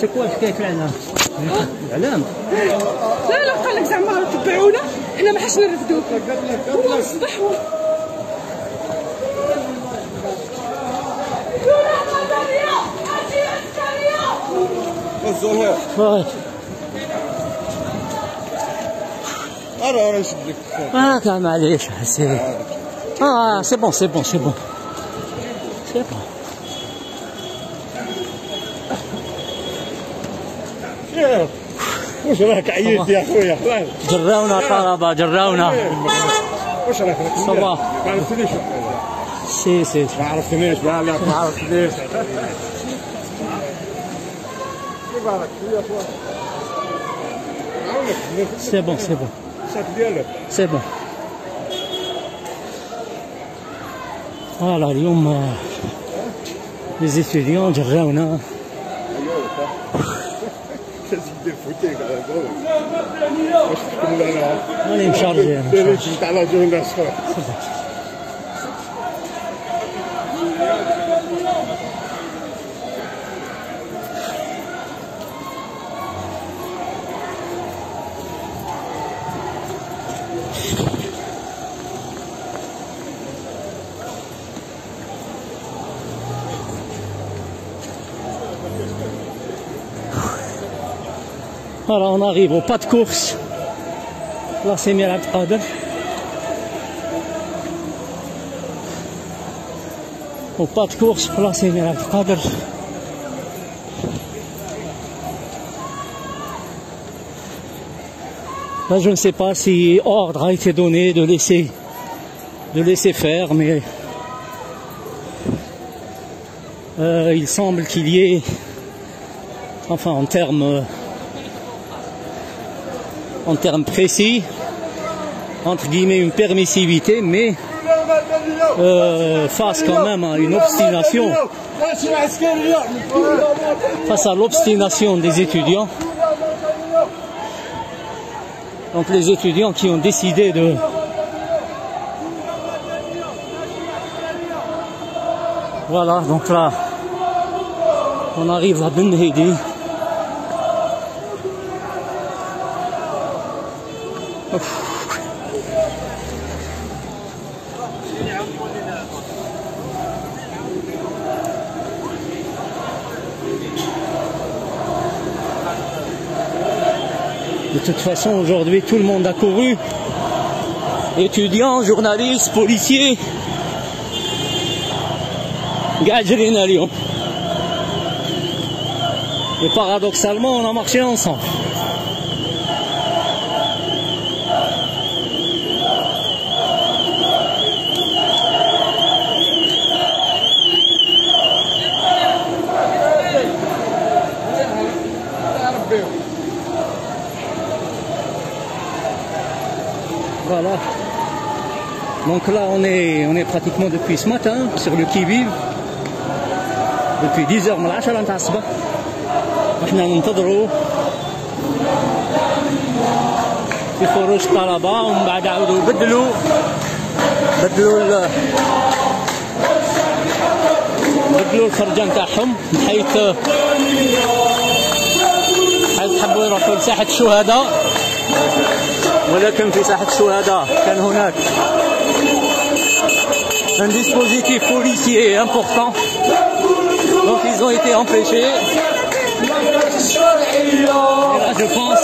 سي كوا الحكاية تاعنا علام لا لا قال لك زعما تبعونا حنا ما حاش نرفدو. هو الصبح هو الزهير أرى أرى آه هاكا معليش سي آه،, آه سي بون سي بون سي بون. سي بون. واش راك عييت يا خويا خلاص جراونا طلبة جراونا واش راك صباح. ما عرفتنيش سي سي ما عرفتنيش لا لا ما عرفتنيش كيف راك يا خويا عاونك C'est bon, c'est bon. الصوت ديالك C'est bon. Voilà, اليوم آه، les étudiants جراونا كنسد الفوتيك واش تكمل أنا راني مشارجي أنا مشارجي على جونا صافي Voilà, on arrive au pas de course. Là, c'est Mirab. Au pas de course, là, c'est Mirab. Là, je ne sais pas si ordre a été donné de laisser, de laisser faire, mais euh, il semble qu'il y ait, enfin en termes euh, en termes précis, entre guillemets une permissivité, mais euh, face quand même à une obstination, face à l'obstination des étudiants. Donc les étudiants qui ont décidé de voilà donc là on arrive à Ben Hedi. De toute façon, aujourd'hui, tout le monde a couru. Étudiants, journalistes, policiers. Gadjrin à Lyon. Et paradoxalement, on a marché ensemble. Voilà. Donc là, on est, on est pratiquement depuis ce matin sur le qui-vive. Depuis 10h من العشرة نتاع الصباح وإحنا ننتظروا في خروج الطلبة ومن بعد عاودوا بدلوا بدلوا بدلوا الخرجة نتاعهم بحيث حيث حبوا يروحوا لساحة الشهداء ولكن في ساحة الشهداء كان هناك un dispositif policier important. Donc ils ont été empêchés. Et là, je pense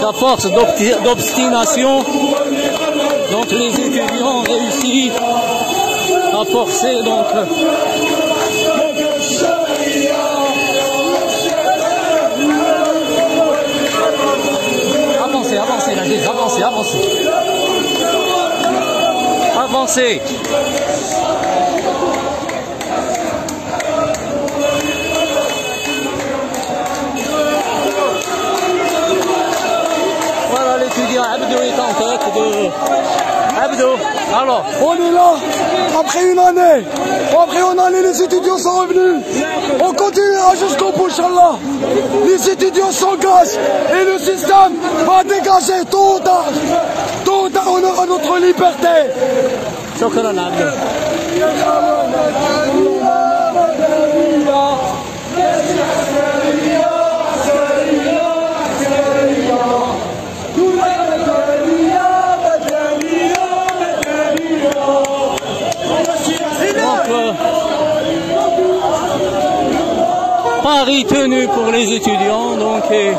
qu'à force d'obti- d'obstination, donc les étudiants ont réussi renforcée donc. Avancez avancez la avancez avancez. Avancez. Voilà l'étudiant Abdou est en tête de alors, On est là, après une année. Après une année, les étudiants sont revenus. On continuera jusqu'au bout, Inch'Allah. Les étudiants s'engagent et le système va dégager tôt ou tard. Tôt ou tard, on aura notre liberté. Paris tenu pour les étudiants. Donc, et...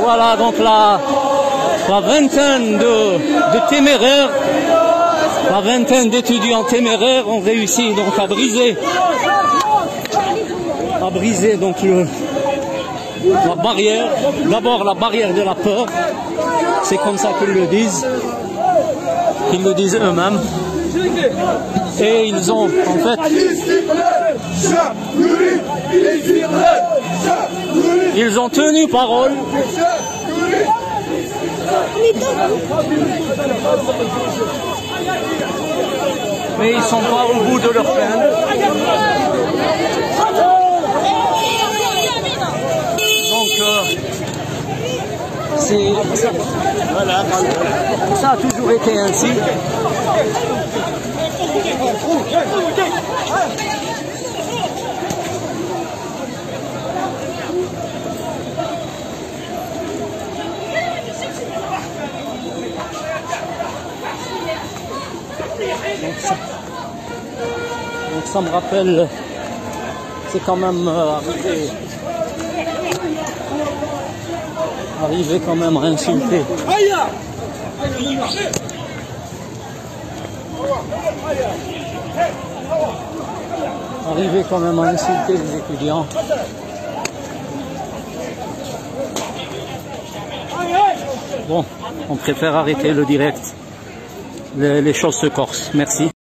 Voilà donc la la vingtaine de, de téméraires, la vingtaine d'étudiants téméraires ont réussi donc à briser, à briser donc la barrière, d'abord la barrière de la peur, c'est comme ça qu'ils le disent, ils le disent eux-mêmes. Et ils ont en fait ils ont tenu parole. Mais ils sont pas au bout de leur peine. Donc, euh, c'est, ça a toujours été ainsi. Donc ça, donc ça me rappelle, c'est quand même euh, arrivé, arrivé quand même à insulter. Arrivé quand même à insulter les étudiants. Bon, on préfère arrêter le direct. Les, choses se corsent. Merci.